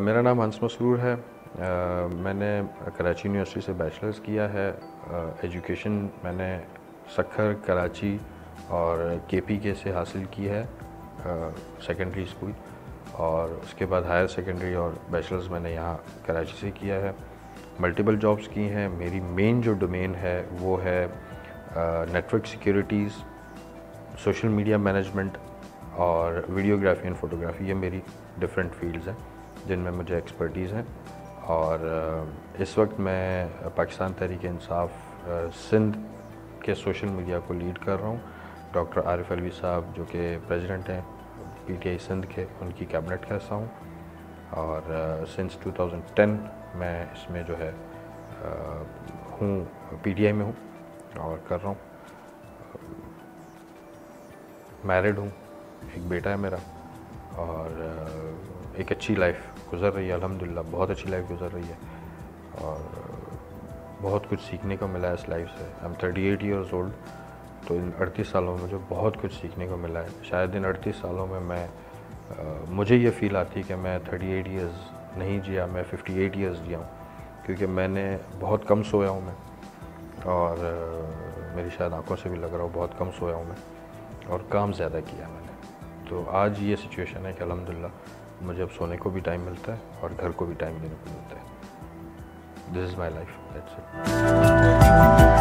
میرا نام ہنس مسرور ہے۔ میں نے کراچی یونیورسٹی سے بیچلرز کیا ہے۔ ایجوکیشن میں نے سکھر، کراچی اور کے پی کے سے حاصل کی ہے سیکنڈری اسکول اور اس کے بعد ہائر سیکنڈری اور بیچلرز میں نے یہاں کراچی سے کیا ہے۔ ملٹیپل جابس کی ہیں۔ میری مین جو ڈومین ہے وہ ہے network securities social media management اور ویڈیوگرافی اینڈ فوٹوگرافی یہ میری ڈفرینٹ فیلڈز ہیں۔ جن میں مجھے ایکسپرٹیز ہیں اور اس وقت میں پاکستان تحریک انصاف سندھ کے سوشل میڈیا کو لیڈ کر رہا ہوں۔ ڈاکٹر عارف علوی صاحب جو کہ پریزیڈنٹ ہیں، پی ٹی آئی سندھ کے، ان کی کیبنٹ کا حصہ ہوں۔ اور سنس ٹو تھاؤزنڈ ٹین میں اس میں جو ہے ہوں، پی ٹی آئی میں ہوں اور کر رہا ہوں۔ میرڈ ہوں، ایک بیٹا ہے میرا۔ اور ایک اچھی لائف گزر رہی ہے، الحمدللہ، بہت اچھی لائف گزر رہی ہے اور بہت کچھ سیکھنے کو ملا ہے اس لائف سے۔ I'm thirty eight years old تو ان اڑتیس سالوں میں مجھے بہت کچھ سیکھنے کو ملا ہے۔ شاید ان اڑتیس سالوں میں میں مجھے یہ فیل آتی کہ میں تھرٹی ایٹ ایئرز نہیں جیا، میں ففٹی ایٹ ایئرز جیا ہوں۔ کیونکہ میں نے بہت کم سویا ہوں میں۔ اور میری شاید آنکھوں سے بھی لگ رہا ہوں بہت کم سویا ہوں میں۔ اور کام زیادہ کیا میں نے۔ تو آج یہ سچویشن ہے کہ الحمدللہ مجھے اب سونے کو بھی ٹائم ملتا ہے اور گھر کو بھی ٹائم دینے کو ملتا ہے۔ This is my life that's it